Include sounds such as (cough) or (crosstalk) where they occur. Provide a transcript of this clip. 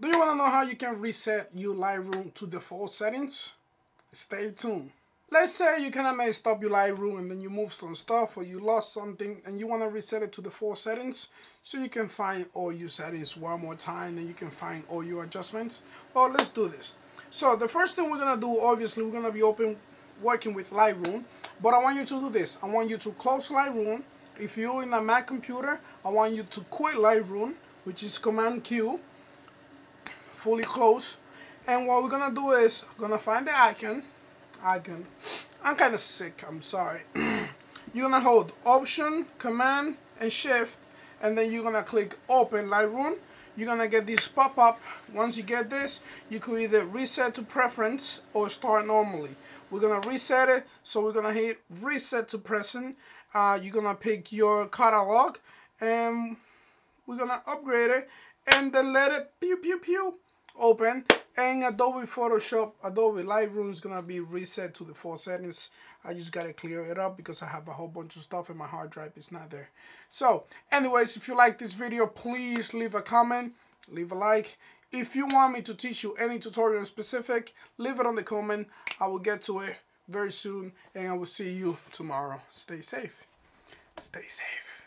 Do you want to know how you can reset your Lightroom to default settings? Stay tuned. Let's say you messed up your Lightroom and then you moved some stuff or you lost something and you want to reset it to the default settings so you can find all your settings one more time and you can find all your adjustments. Well, let's do this. So the first thing we're going to do, obviously, we're going to be open working with Lightroom, but I want you to do this. I want you to close Lightroom. If you're in a Mac computer, I want you to quit Lightroom, which is Command Q fully closed. And what we're gonna do is gonna find the icon. Icon. I'm kind of sick. I'm sorry. (clears throat) you're gonna hold Option, Command, and Shift, and then you're gonna click Open Lightroom. You're gonna get this pop up. Once you get this, you could either reset to preference or start normally. We're gonna reset it, so we're gonna hit Reset to present. Uh, you're gonna pick your catalog, and we're gonna upgrade it, and then let it pew pew pew open and Adobe Photoshop, Adobe Lightroom is gonna be reset to the full settings. I just gotta clear it up because I have a whole bunch of stuff and my hard drive is not there. So anyways, if you like this video, please leave a comment, leave a like. If you want me to teach you any tutorial specific, leave it on the comment. I will get to it very soon and I will see you tomorrow. Stay safe. Stay safe.